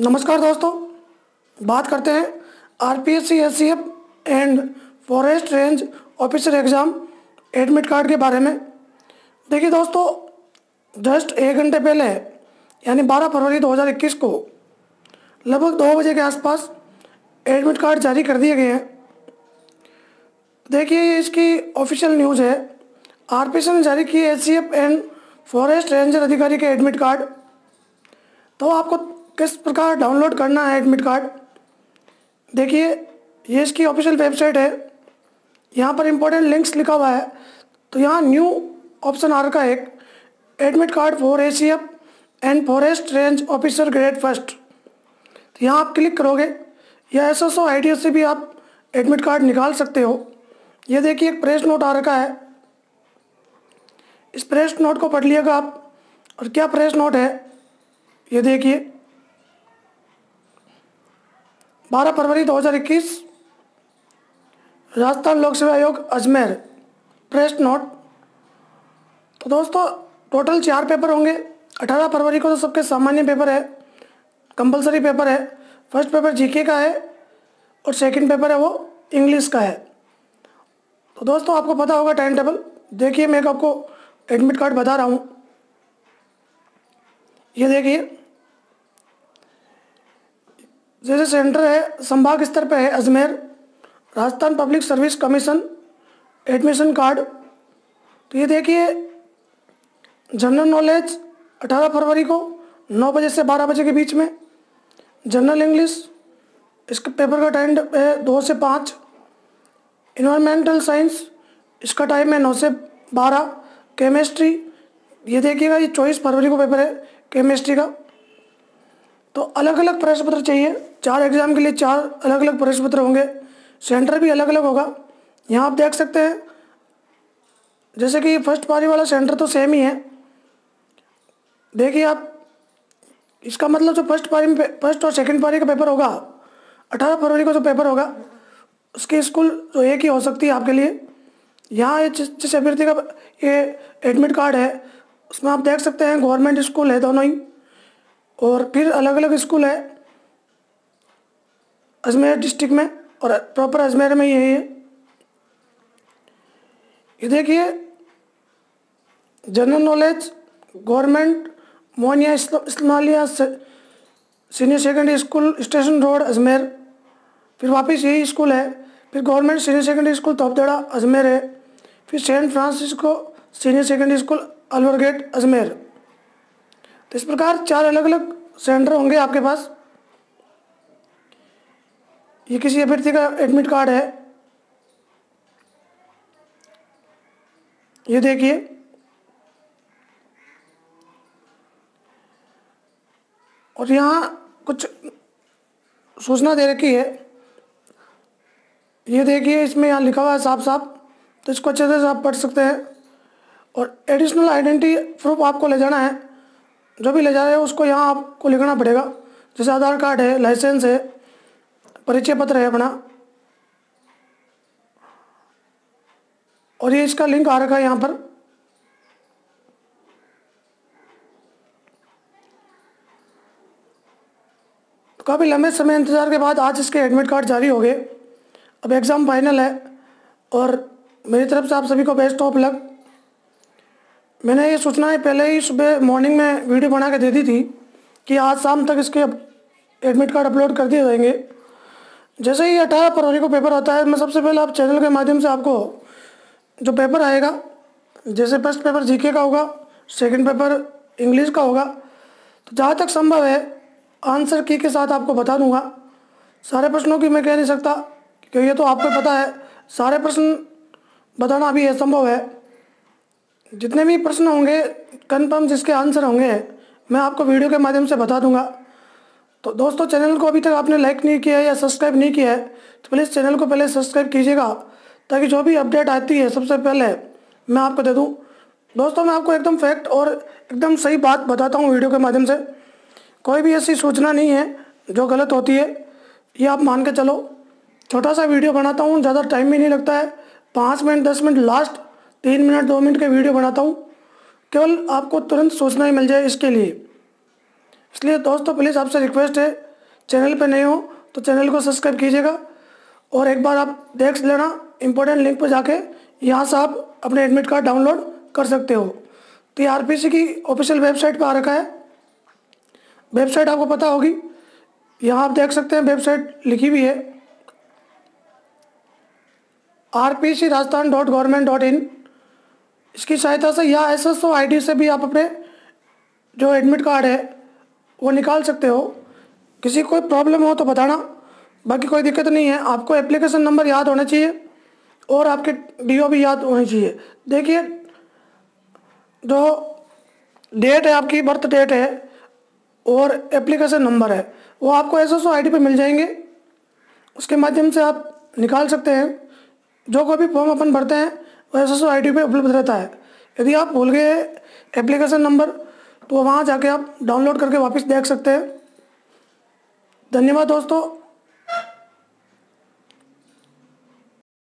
नमस्कार दोस्तों, बात करते हैं R P S C S C F and forest range officer exam admit card के बारे में। देखिए दोस्तों, जस्ट एक घंटे पहले, यानी 12 फरवरी 2021 को, लगभग दो बजे के आसपास एडमिट कार्ड जारी कर दिए गए हैं। देखिए इसकी ऑफिशियल न्यूज़ है। आर पी ने जारी की S C F and forest ranger अधिकारी के एडमिट कार्ड तो आपको किस प्रकार डाउनलोड करना है एडमिट कार्ड? देखिए, ये इसकी ऑफिशियल वेबसाइट है। यहाँ पर इम्पोर्टेंट लिंक्स लिखा हुआ है। तो यहाँ न्यू ऑप्शन आ रखा है एक। Admit card for A C F and forest range officer grade first तो यहाँ आप क्लिक करोगे, या S S O I D से भी आप एडमिट कार्ड निकाल सकते हो। ये देखिए, एक प्रेस नोट आ रखा है। इस प्रेस नोट को पढ़ लिएगा आप। और क्या प्रेस नोट है? ये देखिए। 12 फरवरी 2021 राजस्थान लोक सेवा आयोग, अजमेर प्रेस नोट तो दोस्तों टोटल चार पेपर होंगे। 18 फरवरी को तो सबके सामान्य पेपर है कंपलसरी पेपर है। फ़र्स्ट पेपर जीके का है और सेकंड पेपर है वो इंग्लिश का है। तो दोस्तों, आपको पता होगा टाइम टेबल देखिए, मैं आपको एडमिट कार्ड बता रहा हूँ। ये देखिए जैसे सेंटर है, संभाग स्तर पे है Ajmer, Rajasthan public service commission, admission card. तो ये देखिए, जनरल नॉलेज 18 फरवरी को 9 बजे से 12 बजे के बीच में, जनरल इंग्लिश, इसका पेपर का टाइम है दो से पाँच इन्वायरमेंटल साइंस इसका टाइम है नौ से बारह केमिस्ट्री ये देखिएगा, ये चौबीस फरवरी को पेपर है केमिस्ट्री का। तो अलग अलग प्रश्न पत्र चाहिए। चार एग्ज़ाम के लिए चार अलग अलग प्रश्न पत्र होंगे। सेंटर भी अलग अलग होगा। यहाँ आप देख सकते हैं, जैसे कि फ़र्स्ट पारी वाला सेंटर तो सेम ही है। देखिए आप, इसका मतलब जो फ़र्स्ट पारी में फ़र्स्ट और सेकंड पारी का पेपर होगा, अठारह फरवरी को जो पेपर होगा, उसकी स्कूल जो एक ही हो सकती है आपके लिए। यहाँ जिस जिस अभ्यर्थी का ये एडमिट कार्ड है, उसमें आप देख सकते हैं गवर्नमेंट स्कूल है दोनों ही। और फिर अलग अलग स्कूल है। अजमेर डिस्ट्रिक्ट में और प्रॉपर अजमेर में यही है। ये देखिए general knowledge government Monia Islamia senior secondary school station road Ajmer. फिर वापस यही स्कूल है। फिर government senior secondary school Topdara Ajmer है। फिर saint Francisco senior secondary school Alwar gate Ajmer. तो इस प्रकार चार अलग अलग सेंटर होंगे आपके पास। ये किसी अभ्यर्थी का एडमिट कार्ड है। ये देखिए। और यहाँ कुछ सूचना दे रखी है। ये देखिए, इसमें यहाँ लिखा हुआ है साफ़ साफ़ तो इसको अच्छे से आप पढ़ सकते हैं। और एडिशनल आइडेंटिटी प्रूफ आपको ले जाना है। जो भी ले जा रहे हो, उसको यहाँ आपको लिखना पड़ेगा। जैसे आधार कार्ड है, लाइसेंस है, परिचय पत्र है अपना। और ये इसका लिंक आ रखा है यहाँ पर। तो काफ़ी लंबे समय इंतज़ार के बाद आज इसके एडमिट कार्ड जारी हो गए। अब एग्ज़ाम फाइनल है और मेरी तरफ़ से आप सभी को बेस्ट ऑफ़ लक मैंने ये सूचनाएँ पहले ही सुबह मॉर्निंग में वीडियो बना के दे दी थी कि आज शाम तक इसके एडमिट कार्ड अपलोड कर दिए जाएँगे। जैसे ही अठारह फरवरी को पेपर होता है, मैं सबसे पहले आप चैनल के माध्यम से आपको जो पेपर आएगा, जैसे फ़र्स्ट पेपर जीके का होगा सेकंड पेपर इंग्लिश का होगा तो जहाँ तक संभव है आंसर की के साथ आपको बता दूँगा। सारे प्रश्नों की मैं कह नहीं सकता, क्योंकि ये तो आपको पता है, सारे प्रश्न बताना अभी असंभव है। जितने भी प्रश्न होंगे कन्फर्म जिसके आंसर होंगे, मैं आपको वीडियो के माध्यम से बता दूँगा। तो दोस्तों चैनल को अभी तक आपने लाइक नहीं किया है या सब्सक्राइब नहीं किया है तो प्लीज़ चैनल को पहले सब्सक्राइब कीजिएगा ताकि जो भी अपडेट आती है, सबसे पहले मैं आपको दे दूँ। दोस्तों, मैं आपको एकदम फैक्ट और एकदम सही बात बताता हूँ वीडियो के माध्यम से। कोई भी ऐसी सूचना नहीं है जो गलत होती है, ये आप मान के चलो। छोटा सा वीडियो बनाता हूँ, ज़्यादा टाइम भी नहीं लगता है। पाँच मिनट दस मिनट लास्ट तीन मिनट, दो मिनट का वीडियो बनाता हूँ। केवल आपको तुरंत सोचना ही मिल जाए इसके लिए। इसलिए दोस्तों प्लीज़ आपसे रिक्वेस्ट है चैनल पर नए हो तो चैनल को सब्सक्राइब कीजिएगा। और एक बार आप देख लेना इम्पोर्टेंट लिंक पर जाके यहाँ से आप अपने एडमिट कार्ड डाउनलोड कर सकते हो। तो ये आर की ऑफिशियल वेबसाइट पर आ रखा है। वेबसाइट आपको पता होगी। यहाँ आप देख सकते हैं वेबसाइट लिखी हुई है। R P C Rajasthan dot government dot in इसकी सहायता से या S S O I D से भी आप अपने जो एडमिट कार्ड है, वो निकाल सकते हो। किसी कोई प्रॉब्लम हो तो बताना। बाकी कोई दिक्कत नहीं है। आपको एप्लीकेशन नंबर याद होना चाहिए और आपके डीओ भी याद होनी चाहिए। देखिए, जो डेट है, आपकी बर्थ डेट है और एप्लीकेशन नंबर है, वो आपको S S O I D पर मिल जाएँगे। उसके माध्यम से आप निकाल सकते हैं। जो कोई भी फॉर्म अपन भरते हैं वो S S O I T पर उपलब्ध रहता है। यदि आप भूल गए एप्लीकेशन नंबर तो वहाँ जाके आप डाउनलोड करके वापस देख सकते हैं। धन्यवाद दोस्तों।